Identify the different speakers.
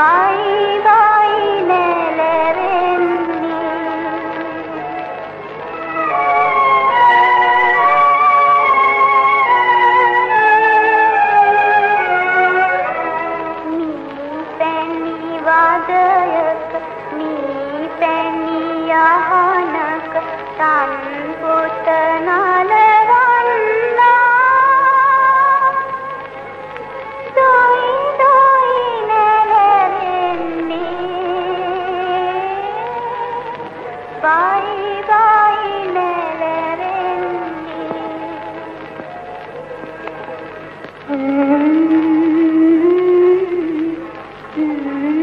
Speaker 1: goodbye. Mm-hmm.